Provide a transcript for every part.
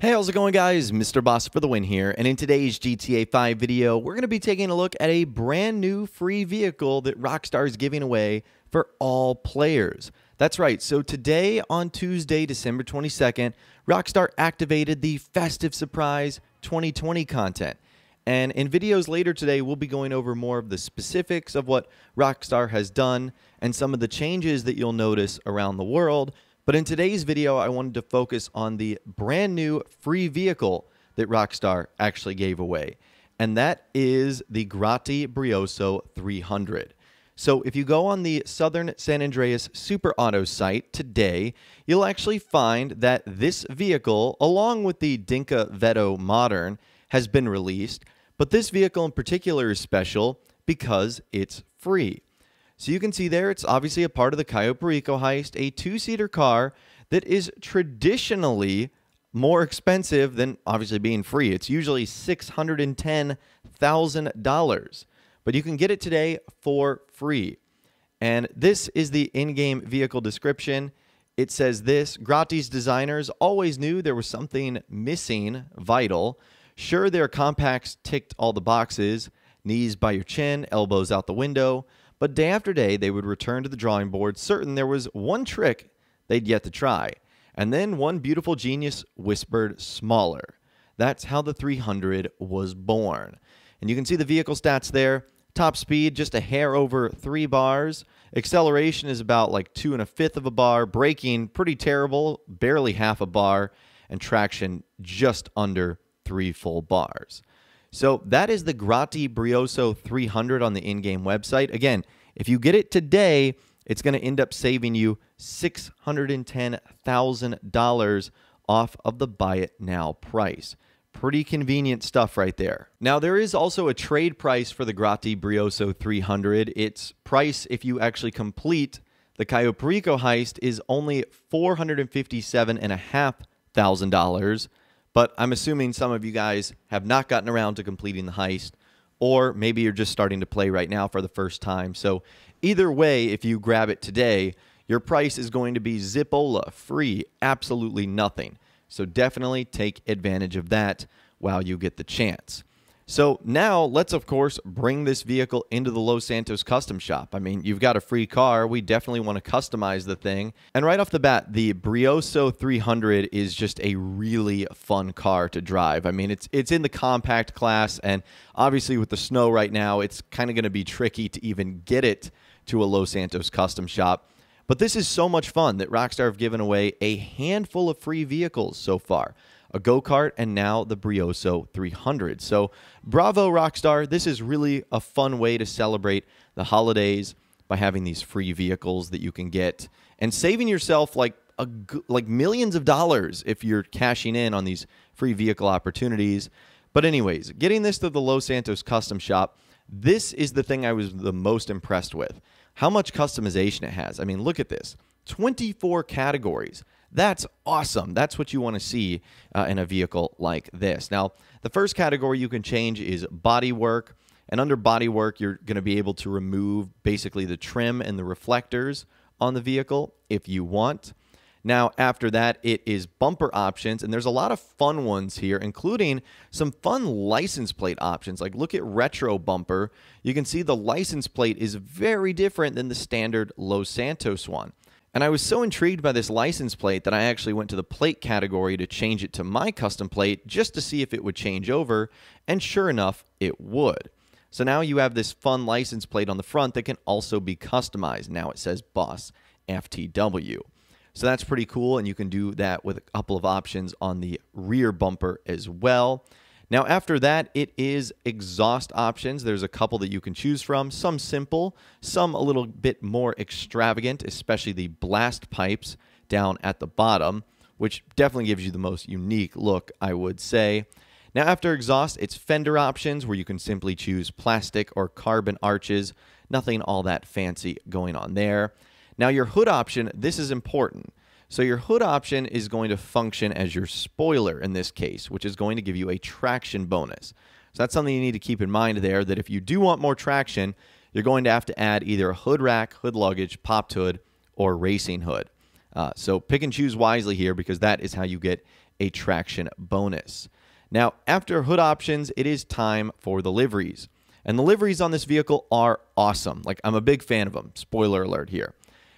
Hey, how's it going guys? Mr. Boss for the win here, and in today's GTA 5 video, we're going to be taking a look at a brand new free vehicle that Rockstar is giving away for all players. That's right, so today on Tuesday, December 22nd, Rockstar activated the Festive Surprise 2020 content. And in videos later today, we'll be going over more of the specifics of what Rockstar has done and some of the changes that you'll notice around the world but in today's video, I wanted to focus on the brand new free vehicle that Rockstar actually gave away, and that is the Grotti Brioso 300. So if you go on the Southern San Andreas Super Auto site today, you'll actually find that this vehicle, along with the Dinka Veto Modern, has been released. But this vehicle in particular is special because it's free. So you can see there, it's obviously a part of the Cayo Perico heist, a two-seater car that is traditionally more expensive than obviously being free. It's usually $610,000, but you can get it today for free. And this is the in-game vehicle description. It says this, Grotti's designers always knew there was something missing, vital. Sure, their compacts ticked all the boxes, knees by your chin, elbows out the window, but day after day, they would return to the drawing board, certain there was one trick they'd yet to try. And then one beautiful genius whispered, smaller. That's how the 300 was born. And you can see the vehicle stats there. Top speed, just a hair over three bars. Acceleration is about like two and a fifth of a bar. Braking, pretty terrible, barely half a bar. And traction, just under three full bars. So that is the Grotti Brioso 300 on the in-game website. Again, if you get it today, it's going to end up saving you $610,000 off of the buy it now price. Pretty convenient stuff right there. Now, there is also a trade price for the Grotti Brioso 300. Its price, if you actually complete the Cayo Perico heist, is only $457,500. But I'm assuming some of you guys have not gotten around to completing the heist, or maybe you're just starting to play right now for the first time. So, either way, if you grab it today, your price is going to be Zipola free, absolutely nothing. So, definitely take advantage of that while you get the chance. So now let's, of course, bring this vehicle into the Los Santos custom shop. I mean, you've got a free car. We definitely want to customize the thing. And right off the bat, the Brioso 300 is just a really fun car to drive. I mean, it's it's in the compact class, and obviously with the snow right now, it's kind of going to be tricky to even get it to a Los Santos custom shop. But this is so much fun that Rockstar have given away a handful of free vehicles so far a go kart, and now the Brioso 300. So, bravo, Rockstar. This is really a fun way to celebrate the holidays by having these free vehicles that you can get and saving yourself like a, like millions of dollars if you're cashing in on these free vehicle opportunities. But anyways, getting this to the Los Santos custom shop, this is the thing I was the most impressed with. How much customization it has. I mean, look at this. 24 categories. That's awesome. That's what you want to see uh, in a vehicle like this. Now, the first category you can change is body work. And under body work, you're going to be able to remove basically the trim and the reflectors on the vehicle if you want. Now, after that, it is bumper options, and there's a lot of fun ones here, including some fun license plate options. Like, look at retro bumper. You can see the license plate is very different than the standard Los Santos one. And I was so intrigued by this license plate that I actually went to the plate category to change it to my custom plate just to see if it would change over, and sure enough, it would. So now you have this fun license plate on the front that can also be customized. Now it says Boss FTW. So that's pretty cool, and you can do that with a couple of options on the rear bumper as well. Now, after that, it is exhaust options. There's a couple that you can choose from, some simple, some a little bit more extravagant, especially the blast pipes down at the bottom, which definitely gives you the most unique look, I would say. Now, after exhaust, it's fender options where you can simply choose plastic or carbon arches. Nothing all that fancy going on there. Now, your hood option, this is important. So your hood option is going to function as your spoiler in this case, which is going to give you a traction bonus. So that's something you need to keep in mind there that if you do want more traction, you're going to have to add either a hood rack, hood luggage, popped hood, or racing hood. Uh, so pick and choose wisely here because that is how you get a traction bonus. Now, after hood options, it is time for the liveries. And the liveries on this vehicle are awesome. Like, I'm a big fan of them. Spoiler alert here.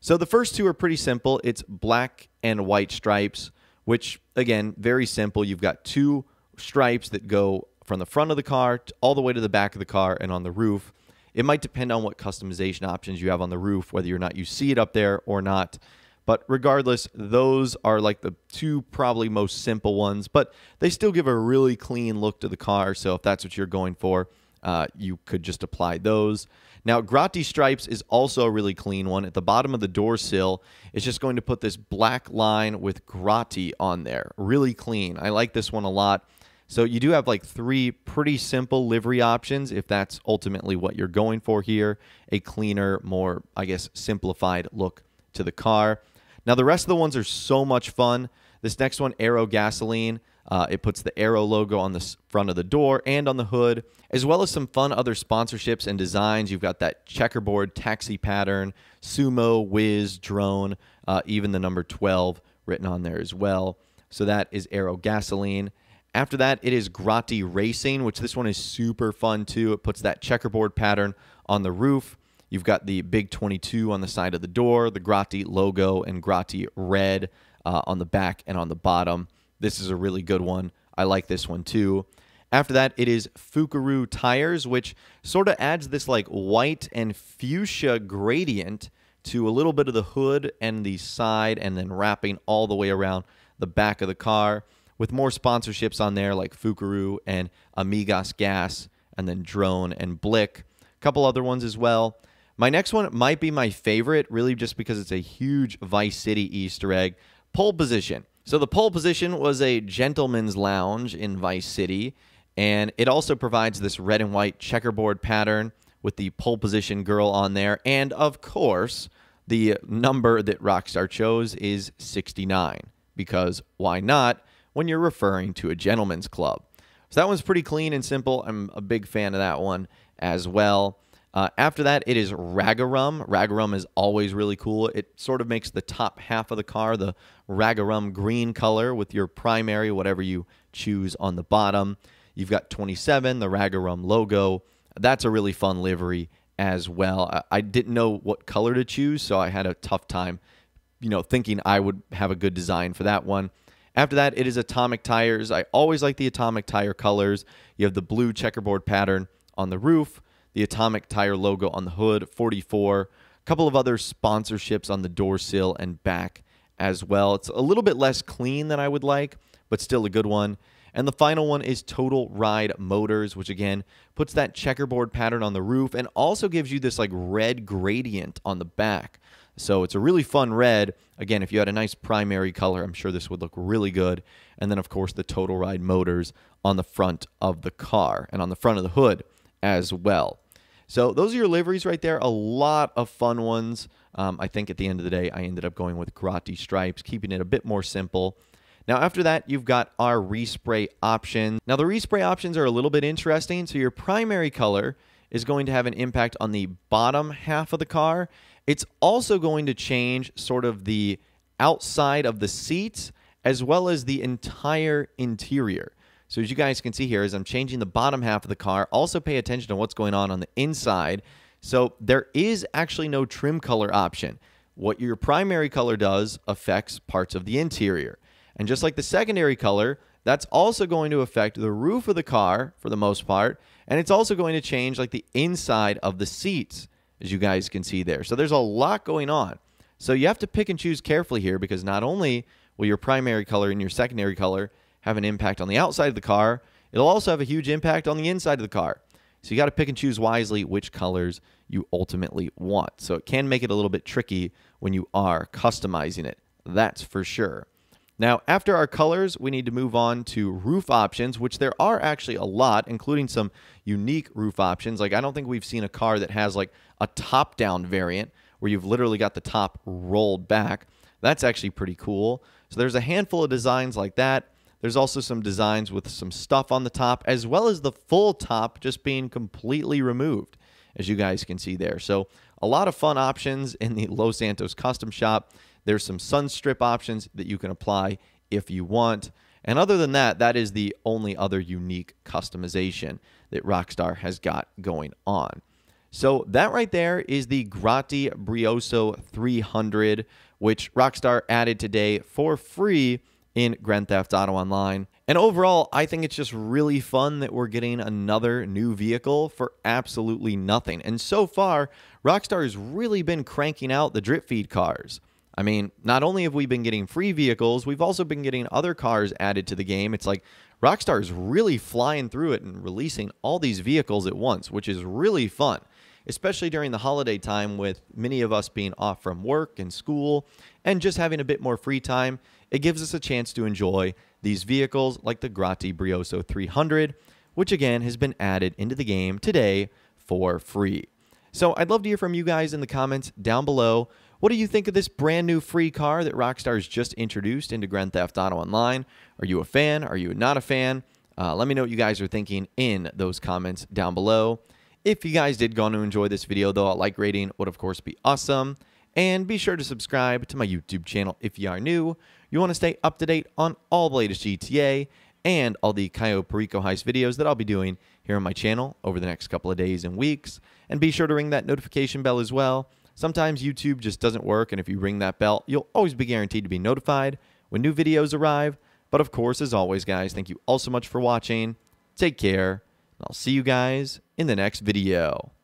So, the first two are pretty simple it's black and white stripes, which, again, very simple. You've got two stripes that go from the front of the car all the way to the back of the car and on the roof. It might depend on what customization options you have on the roof, whether or not you see it up there or not. But regardless, those are like the two probably most simple ones, but they still give a really clean look to the car. So if that's what you're going for, uh, you could just apply those. Now, Grotti Stripes is also a really clean one. At the bottom of the door sill, it's just going to put this black line with Grotti on there. Really clean. I like this one a lot. So you do have like three pretty simple livery options if that's ultimately what you're going for here. A cleaner, more, I guess, simplified look to the car. Now, the rest of the ones are so much fun. This next one, Aero Gasoline, uh, it puts the arrow logo on the front of the door and on the hood, as well as some fun other sponsorships and designs. You've got that checkerboard taxi pattern, Sumo, Whiz, Drone, uh, even the number 12 written on there as well. So that is Aero Gasoline. After that, it is Grotti Racing, which this one is super fun too. It puts that checkerboard pattern on the roof. You've got the big 22 on the side of the door, the Grotti logo and Grotti red uh, on the back and on the bottom. This is a really good one. I like this one too. After that, it is Fukaru tires, which sort of adds this like white and fuchsia gradient to a little bit of the hood and the side, and then wrapping all the way around the back of the car with more sponsorships on there like Fukaru and Amigas Gas, and then Drone and Blick. A couple other ones as well. My next one might be my favorite, really just because it's a huge Vice City Easter egg. Pole position. So the pole position was a gentleman's lounge in Vice City, and it also provides this red and white checkerboard pattern with the pole position girl on there. And of course, the number that Rockstar chose is 69, because why not when you're referring to a gentleman's club? So that one's pretty clean and simple. I'm a big fan of that one as well. Uh, after that, it is Ragarum. Ragarum is always really cool. It sort of makes the top half of the car the Ragarum green color with your primary, whatever you choose on the bottom. You've got 27, the Ragarum logo. That's a really fun livery as well. I, I didn't know what color to choose, so I had a tough time, you know, thinking I would have a good design for that one. After that, it is Atomic Tires. I always like the Atomic Tire colors. You have the blue checkerboard pattern on the roof the Atomic Tire logo on the hood, 44. A couple of other sponsorships on the door sill and back as well. It's a little bit less clean than I would like, but still a good one. And the final one is Total Ride Motors, which again puts that checkerboard pattern on the roof and also gives you this like red gradient on the back. So it's a really fun red. Again, if you had a nice primary color, I'm sure this would look really good. And then, of course, the Total Ride Motors on the front of the car and on the front of the hood as well. So those are your liveries right there. A lot of fun ones. Um, I think at the end of the day, I ended up going with Grotti Stripes, keeping it a bit more simple. Now, after that, you've got our respray options. Now, the respray options are a little bit interesting. So your primary color is going to have an impact on the bottom half of the car. It's also going to change sort of the outside of the seats as well as the entire interior. So as you guys can see here, as I'm changing the bottom half of the car, also pay attention to what's going on on the inside. So there is actually no trim color option. What your primary color does affects parts of the interior. And just like the secondary color, that's also going to affect the roof of the car for the most part. And it's also going to change like the inside of the seats, as you guys can see there. So there's a lot going on. So you have to pick and choose carefully here because not only will your primary color and your secondary color have an impact on the outside of the car, it'll also have a huge impact on the inside of the car. So you got to pick and choose wisely which colors you ultimately want. So it can make it a little bit tricky when you are customizing it. That's for sure. Now, after our colors, we need to move on to roof options, which there are actually a lot, including some unique roof options. Like, I don't think we've seen a car that has like a top down variant where you've literally got the top rolled back. That's actually pretty cool. So, there's a handful of designs like that. There's also some designs with some stuff on the top, as well as the full top just being completely removed, as you guys can see there. So a lot of fun options in the Los Santos custom shop. There's some sun strip options that you can apply if you want. And other than that, that is the only other unique customization that Rockstar has got going on. So that right there is the Grotti Brioso 300, which Rockstar added today for free in Grand Theft Auto Online. And overall, I think it's just really fun that we're getting another new vehicle for absolutely nothing. And so far, Rockstar has really been cranking out the drip feed cars. I mean, not only have we been getting free vehicles, we've also been getting other cars added to the game. It's like Rockstar is really flying through it and releasing all these vehicles at once, which is really fun, especially during the holiday time with many of us being off from work and school and just having a bit more free time. It gives us a chance to enjoy these vehicles like the Grotti Brioso 300, which again has been added into the game today for free. So I'd love to hear from you guys in the comments down below. What do you think of this brand new free car that Rockstar's just introduced into Grand Theft Auto Online? Are you a fan? Are you not a fan? Uh, let me know what you guys are thinking in those comments down below. If you guys did go on to enjoy this video, though, a like rating would, of course, be awesome. And be sure to subscribe to my YouTube channel if you are new. You want to stay up to date on all the latest GTA and all the Cayo Perico Heist videos that I'll be doing here on my channel over the next couple of days and weeks. And be sure to ring that notification bell as well Sometimes YouTube just doesn't work, and if you ring that bell, you'll always be guaranteed to be notified when new videos arrive. But of course, as always, guys, thank you all so much for watching. Take care. and I'll see you guys in the next video.